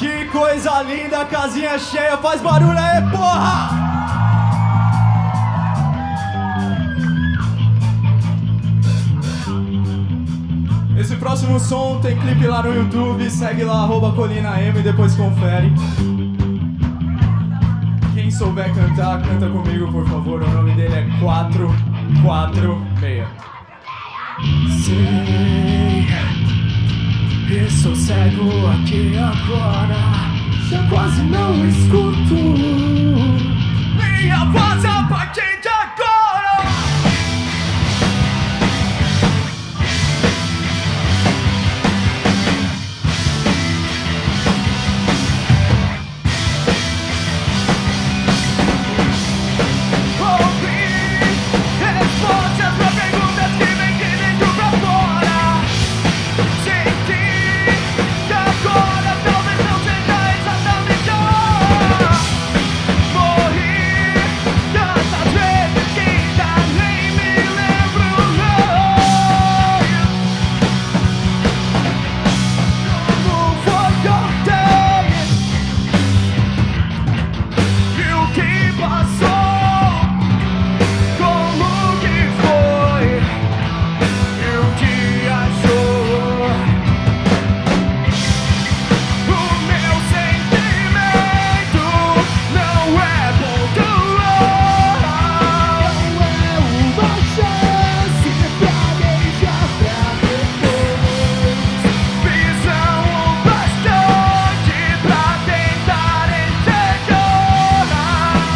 Que coisa linda, casinha cheia, faz barulho aí, porra! Esse próximo som tem clipe lá no YouTube, segue lá, arroba Colina M e depois confere. Quem souber cantar, canta comigo, por favor. O nome dele é 446. Sei, estou cego aqui agora. Já quase não escuto.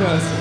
próxima.